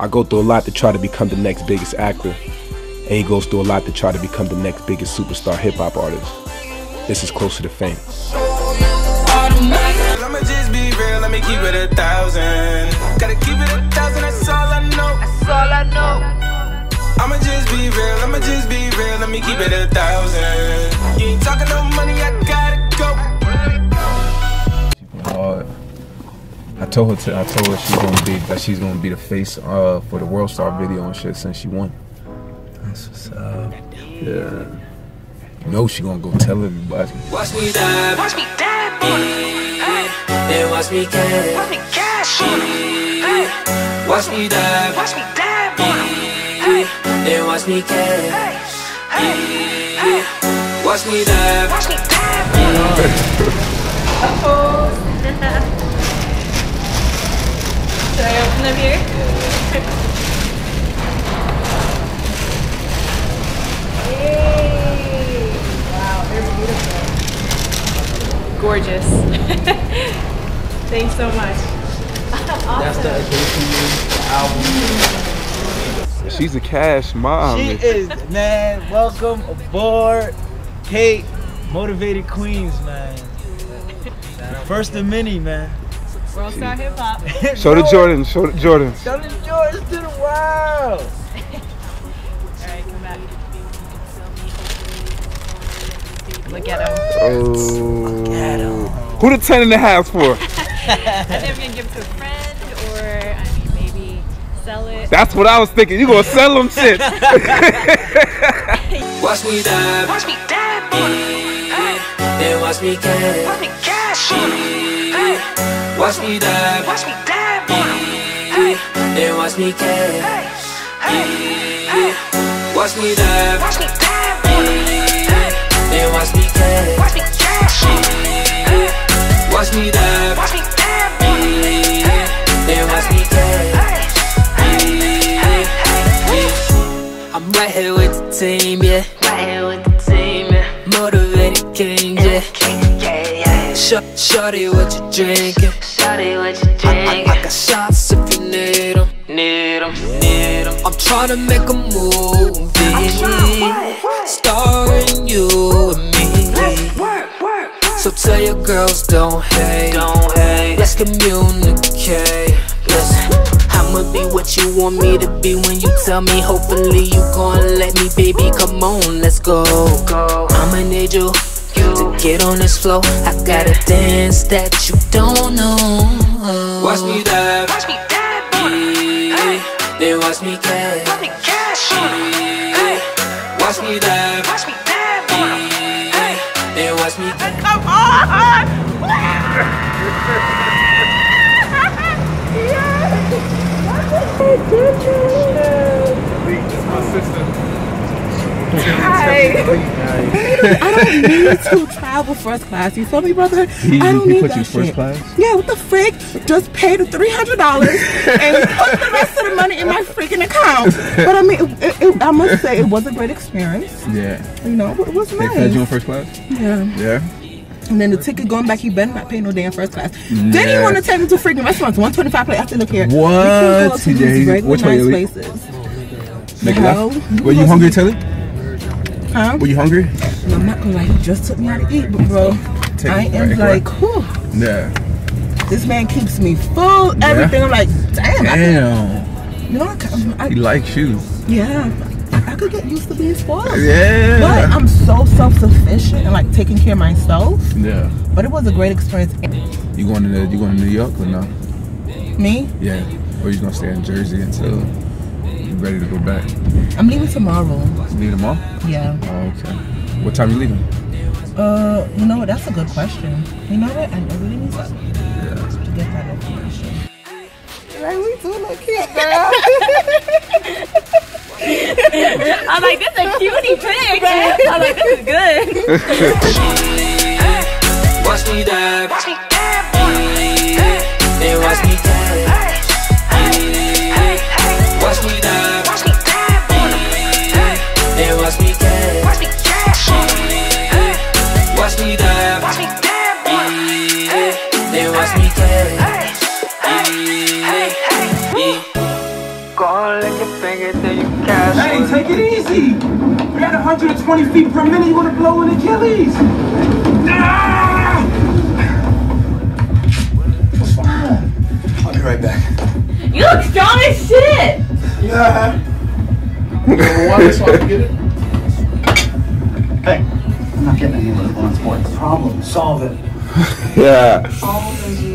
I go through a lot to try to become the next biggest actor. And he goes through a lot to try to become the next biggest superstar hip hop artist. This is closer to fame. I'ma just be real, let me keep it a thousand. Gotta keep it a thousand, that's all I know. That's all I know. I'ma just be real, I'ma just be real, let me keep it a thousand. You ain't talking no money, I I told her to, I told her she's gonna be that she's gonna be the face uh, for the World Star video and shit since she won. That's what's up. Yeah. You know she gonna go tell everybody. Watch me die, watch me die, boy. Then watch me cash, watch me cash. Watch me die, watch me die, boy. Then watch me cash. Watch me die, watch me die, Should I open them here? Wow, they're beautiful. Gorgeous. Thanks so much. That's the album. She's a cash mom. She is, man. Welcome aboard, Kate. Motivated Queens, man. First of many, man. World Star Hip Hop. Show the Jordan, show the Jordan. Show the Jordans to the world. Alright, come back. Look at him. Oh. Who the ten and a half for? I think I'm gonna give it to a friend or I mean maybe sell it. That's what I was thinking. You gonna sell them shit. Watch me die, watch me die, boy. Then watch me cash, watch me cash. Watch me die, watch me die, boy. Then watch me cash. Watch me die, watch me die, boy. Then watch me cash, watch me cash. Watch me die, Sh- Shorty, what you drinking? Shorty, what you drinking? I, I, I got shots if you need them. Need them, need them. I'm trying to make a movie. Starring you and me. Work, So tell your girls don't hate. Don't hate. Let's communicate. Listen. I'ma be what you want me to be when you tell me. Hopefully you gon' let me, baby. Come on, let's go. I'ma need you to get on this floor. I gotta dance that you don't know. Watch me dive, watch me dive, yeah. Then watch me cash, watch me cash. Yeah. Watch me dive, watch me dive, yeah. Then watch me cash. Come on! I don't need to travel first class. You feel me, brother? He, I don't he need put that you first shit. class. Yeah, what the frick? Just pay the three hundred dollars and put the rest of the money in my freaking account. But I mean, it, it, I must say, it was a great experience. Yeah. You know, it was They fed you in nice. first class. Yeah. Yeah. And then the ticket going back, you better not pay no damn first class. Then Yeah. you want to take me to freaking restaurants, one twenty five plate. I said, look here, What? We can go to TJ, these regular which way, nice Ellie? places. Make it No. left. Were you hungry, Tilly? Huh? Were you hungry? And I'm not gonna lie, he just took me out to eat, but bro, Take I am right, like, whew, Yeah. this man keeps me full, everything. I'm like, damn, I Damn. could, you know, I, I, He likes you. yeah, I could get used to being spoiled. Yeah. But I'm so self-sufficient and like taking care of myself. Yeah. But it was a great experience. You going to you going to New York or no? Me, Yeah. Or you gonna stay in Jersey until you ready to go back? I'm leaving tomorrow. You leave tomorrow? Yeah. Oh, okay. What time you leaving? Uh, you know what? That's a good question. You know what? I really need to, to get that information. Like, we do look cute, girl. I'm like, this is a cutie pic. I'm like, this is good. Watch me dive. Finger till you cash. Hey, take it easy. You're at 120 feet per minute. You want to blow an Achilles? Ah! I'll be right back. You look strong as shit! Yeah. Water so I get it? Hey, I'm not getting any of those sports. Problem solve it. Yeah. All those years